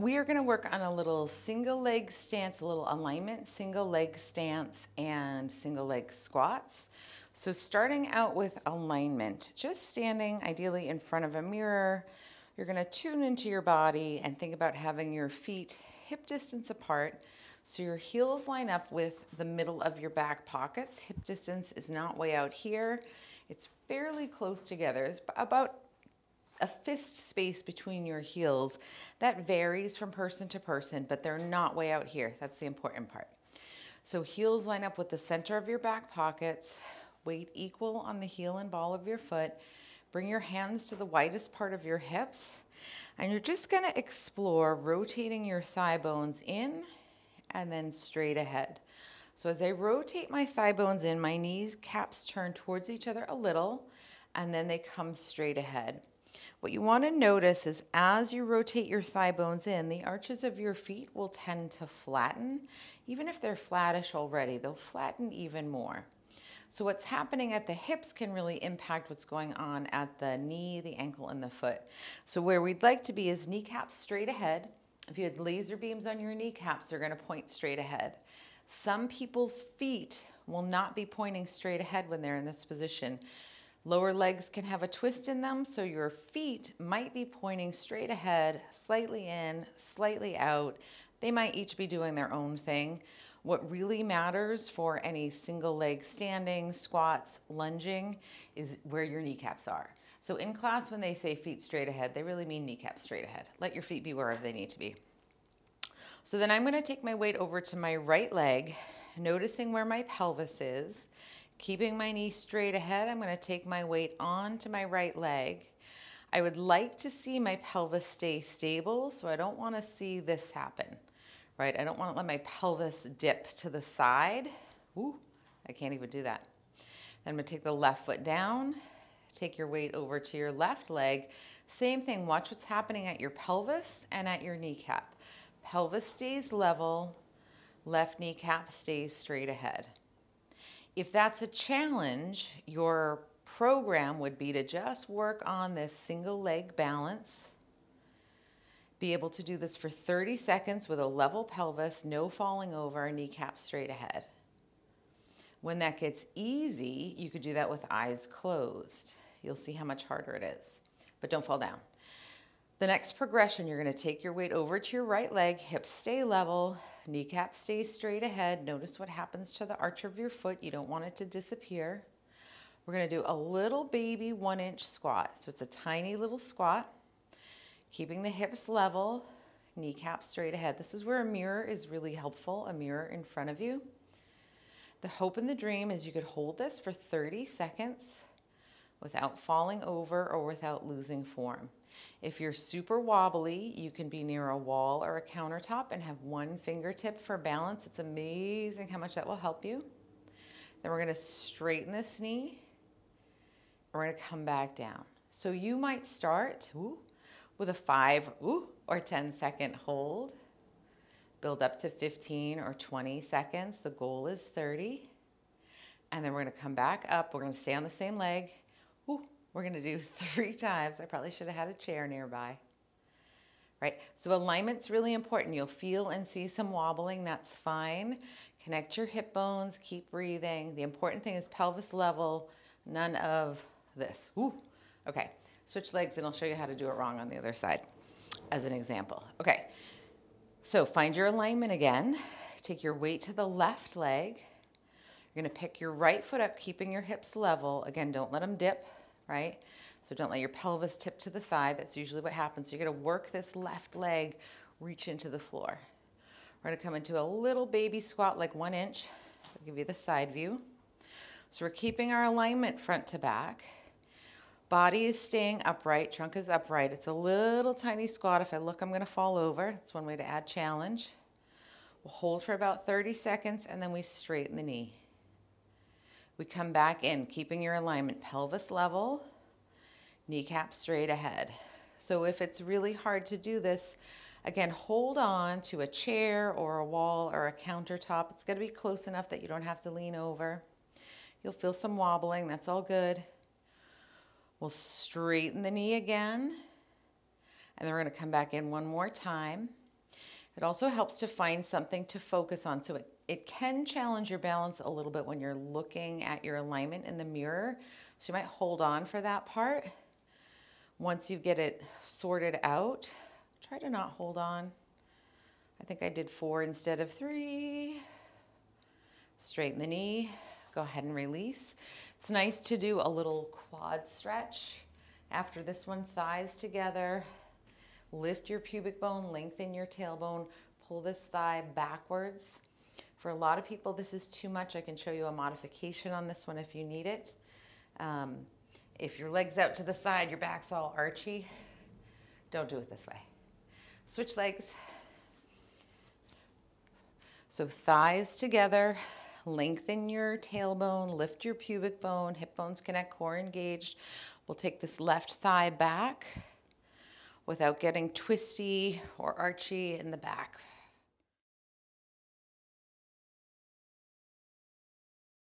we are gonna work on a little single leg stance, a little alignment, single leg stance and single leg squats. So starting out with alignment, just standing ideally in front of a mirror, you're gonna tune into your body and think about having your feet hip distance apart so your heels line up with the middle of your back pockets. Hip distance is not way out here. It's fairly close together. It's about a fist space between your heels. That varies from person to person, but they're not way out here. That's the important part. So heels line up with the center of your back pockets, weight equal on the heel and ball of your foot. Bring your hands to the widest part of your hips, and you're just gonna explore rotating your thigh bones in and then straight ahead. So as I rotate my thigh bones in, my knees caps turn towards each other a little, and then they come straight ahead. What you want to notice is as you rotate your thigh bones in, the arches of your feet will tend to flatten. Even if they're flattish already, they'll flatten even more. So what's happening at the hips can really impact what's going on at the knee, the ankle, and the foot. So where we'd like to be is kneecaps straight ahead. If you had laser beams on your kneecaps, they're gonna point straight ahead. Some people's feet will not be pointing straight ahead when they're in this position. Lower legs can have a twist in them, so your feet might be pointing straight ahead, slightly in, slightly out. They might each be doing their own thing. What really matters for any single leg standing, squats, lunging is where your kneecaps are. So in class, when they say feet straight ahead, they really mean kneecaps straight ahead. Let your feet be wherever they need to be. So then I'm gonna take my weight over to my right leg, noticing where my pelvis is, Keeping my knee straight ahead, I'm gonna take my weight onto my right leg. I would like to see my pelvis stay stable, so I don't wanna see this happen, right? I don't wanna let my pelvis dip to the side. Ooh, I can't even do that. Then I'm gonna take the left foot down, take your weight over to your left leg. Same thing, watch what's happening at your pelvis and at your kneecap. Pelvis stays level, left kneecap stays straight ahead. If that's a challenge, your program would be to just work on this single leg balance. Be able to do this for 30 seconds with a level pelvis, no falling over, kneecap straight ahead. When that gets easy, you could do that with eyes closed. You'll see how much harder it is, but don't fall down. The next progression, you're gonna take your weight over to your right leg, hips stay level, kneecap stays straight ahead. Notice what happens to the arch of your foot. You don't want it to disappear. We're gonna do a little baby one inch squat. So it's a tiny little squat, keeping the hips level, kneecap straight ahead. This is where a mirror is really helpful, a mirror in front of you. The hope and the dream is you could hold this for 30 seconds without falling over or without losing form. If you're super wobbly, you can be near a wall or a countertop and have one fingertip for balance. It's amazing how much that will help you. Then we're gonna straighten this knee. We're gonna come back down. So you might start ooh, with a five ooh, or 10 second hold. Build up to 15 or 20 seconds. The goal is 30. And then we're gonna come back up. We're gonna stay on the same leg. We're gonna do three times. I probably should have had a chair nearby. Right, so alignment's really important. You'll feel and see some wobbling, that's fine. Connect your hip bones, keep breathing. The important thing is pelvis level, none of this. Ooh. Okay, switch legs and I'll show you how to do it wrong on the other side as an example. Okay, so find your alignment again. Take your weight to the left leg. You're gonna pick your right foot up, keeping your hips level. Again, don't let them dip right? So don't let your pelvis tip to the side. That's usually what happens. So you're gonna work this left leg, reach into the floor. We're gonna come into a little baby squat, like one inch. I'll give you the side view. So we're keeping our alignment front to back. Body is staying upright, trunk is upright. It's a little tiny squat. If I look, I'm gonna fall over. That's one way to add challenge. We'll hold for about 30 seconds and then we straighten the knee. We come back in, keeping your alignment pelvis level, kneecap straight ahead. So if it's really hard to do this, again, hold on to a chair or a wall or a countertop. It's gotta be close enough that you don't have to lean over. You'll feel some wobbling, that's all good. We'll straighten the knee again. And then we're gonna come back in one more time. It also helps to find something to focus on. So it, it can challenge your balance a little bit when you're looking at your alignment in the mirror. So you might hold on for that part. Once you get it sorted out, try to not hold on. I think I did four instead of three. Straighten the knee, go ahead and release. It's nice to do a little quad stretch. After this one, thighs together, lift your pubic bone, lengthen your tailbone, pull this thigh backwards. For a lot of people, this is too much. I can show you a modification on this one if you need it. Um, if your leg's out to the side, your back's all archy, don't do it this way. Switch legs. So thighs together, lengthen your tailbone, lift your pubic bone, hip bones connect, core engaged. We'll take this left thigh back without getting twisty or archy in the back.